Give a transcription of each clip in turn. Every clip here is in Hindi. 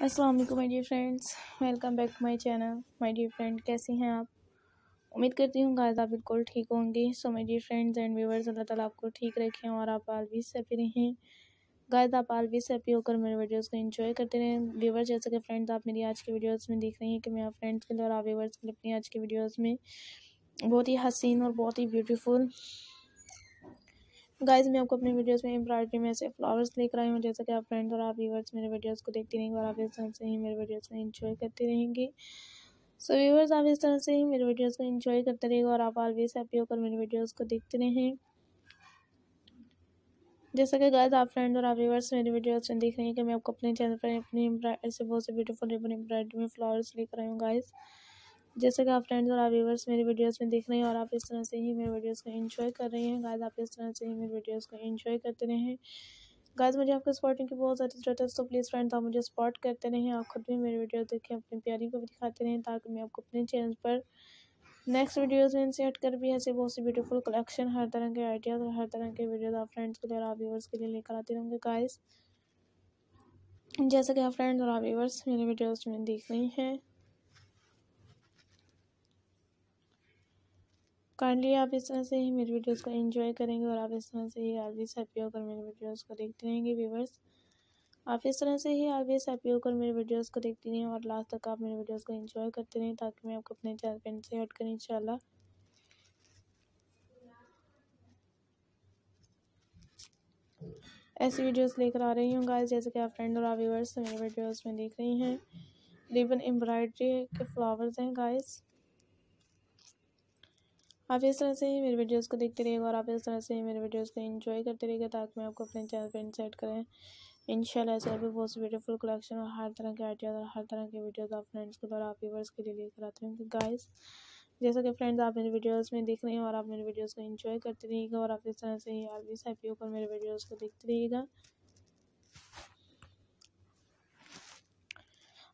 अस्सलाम वालेकुम my dear friends welcome back to my channel my dear friend कैसी हैं आप? उम्मीद करती हूँ आप बिल्कुल ठीक होंगे। So my dear friends and viewers Allah Ta'ala आपको ठीक रखें और आप आलवीज हैप्पी रहें। गाइस आप आलवीज हैप्पी होकर मेरे वीडियोस को एंजॉय करते रहें। व्यूवर्स जैसे कि फ्रेंड्स आप मेरी आज की वीडियोस में देख रही हैं कि मैं आप फ्रेंड्स के लिए और आप व्यूवर्स के लिए अपनी आज की वीडियोज़ में बहुत ही हसीन और बहुत ही ब्यूटीफुल गाइस मैं आपको अपने वीडियोस में एम्ब्रॉयडरी में ऐसे फ्लावर्स लेकर आई हूँ, जैसा कि आप फ्रेंड्स और आप व्यूवर्स मेरे वीडियोस को देखती रहेंगे और आप इस तरह से ही मेरे वीडियोस को एंजॉय करती रहेंगी। सो व्यूवर्स आप इस तरह से ही मेरे वीडियोस को एंजॉय करते रहेंगे और आप ऑलवेज हैप्पी होकर मेरे वीडियोज़ को देखते रहें। जैसा कि गाइस आप फ्रेंड और आप व्यूवर्स मेरे वीडियोस में देख रहे हैं कि मैं आपको अपने चैनल पर अपनी ऐसे बहुत से ब्यूटीफुल रिबन एम्ब्रॉयडरी में फ्लावर्स लेकर आई हूँ गाइस जैसे कि आप फ्रेंड्स और आप व्यूवर्स मेरे वीडियोस में देख रहे हैं और आप इस तरह से ही मेरे वीडियोस को एंजॉय कर रहे हैं। गाइस आप इस तरह से ही मेरे वीडियोस को एंजॉय करते रहें। गाइस मुझे आपको सपोर्टिंग की बहुत ज़्यादा ज़रूरत है तो प्लीज़ फ्रेंड्स आप मुझे सपोर्ट करते रहें। आप खुद भी मेरे वीडियो देखें, अपनी प्यारी को भी दिखाते रहें ताकि मैं आपको अपने चैनल पर नेक्स्ट वीडियोज़ में इनसे हटकर भी ऐसे बहुत सी ब्यूटीफुल कलेक्शन हर तरह के आइडियाज़ और हर तरह के वीडियोज़ आप फ्रेंड्स के लिए और आप व्यूवर्स के लिए लेकर आती रहूँगी। गाइस जैसे कि आप फ्रेंड्स और आप व्यूवर्स मेरे वीडियोज़ में देख रही हैं। काइंडली आप इस तरह से ही मेरी वीडियोस को एंजॉय करेंगे और आप इस तरह से ही ऑलवेज हैप्पी होकर मेरे वीडियोस को देखते रहेंगे व्यूवर्स आप इस तरह से ही ऑलवेज हैप्पी होकर मेरे वीडियोस को देखती रहें और लास्ट तक आप मेरे वीडियोस को एंजॉय करते रहें ताकि मैं आपको अपने चैनल पर से हट करें इंशाल्लाह। ऐसी वीडियोस लेकर आ रही हूँ गाइस जैसे कि आप फ्रेंड और आप व्यूवर्स मेरे वीडियोस में देख रही हैं। रिबन एम्ब्रॉयडरी के फ्लावर्स हैं गाइस आप इस तरह से ही मेरे वीडियोस को देखते रहिएगा और आप इस तरह से ही मेरे वीडियोस को एंजॉय करते रहिएगा ताकि मैं आपको अपने चैनल पर इंसाइट करें। इंशाल्लाह ऐसे भी बहुत ब्यूटीफुल कलेक्शन और हर तरह के आइडियाज़ और हर तरह के वीडियोस आप फ्रेंड्स के द्वारा, आप व्यूवर्स के लिए लेकर आते हैं। गाइस जैसा कि फ्रेंड्स आप मेरे वीडियोस में देख रहे हैं और आप मेरे वीडियोस को एंजॉय करते रहिएगा और आप इस तरह से ही ऑलवेज हैप्पी होकर मेरे वीडियोस को देखते रहिएगा।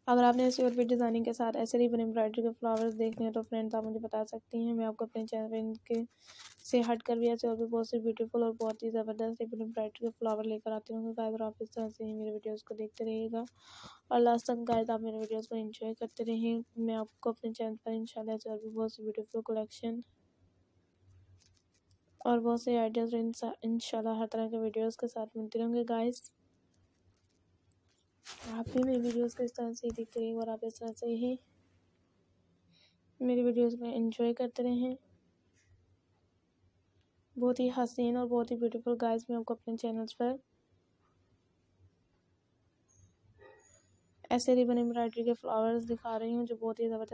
अगर आपने ऐसी और भी डिज़ाइनिंग के साथ ऐसे रिबन एम्ब्रॉयडरी के फ्लावर्स देखने हैं तो फ्रेंड्स आप मुझे बता सकती हैं। मैं आपको अपने चैनल इनके से हट कर भी ऐसे और भी बहुत से ब्यूटीफुल और बहुत ही ज़बरदस्त रिबन एम्ब्रॉयडरी के फ्लावर लेकर आती हूँ। गाइस और आप इस तरह से ही मेरे वीडियोज़ को देखते रहिएगा। और लास्ट तक गाइस आप मेरे वीडियोज़ को इन्जॉय करते रहें मैं आपको अपने चैनल पर इंशाल्लाह ऐसे और भी बहुत सी ब्यूटीफुल कलेक्शन और बहुत से आइडियाज़ इंशाल्लाह हर तरह के वीडियोज़ के साथ मिलते रहेंगे गाइस आप भी मेरी वीडियोस को इस तरह से ही देखते रहिए और आप इस तरह से ही मेरी वीडियोस को एंजॉय करते रहें बहुत ही हसीन और बहुत ही ब्यूटीफुल गाइस मैं आपको अपने चैनल्स पर ऐसे रिबन एम्ब्रॉयडरी के फ्लावर्स दिखा रही हूँ जो बहुत ही ज़बरदस्त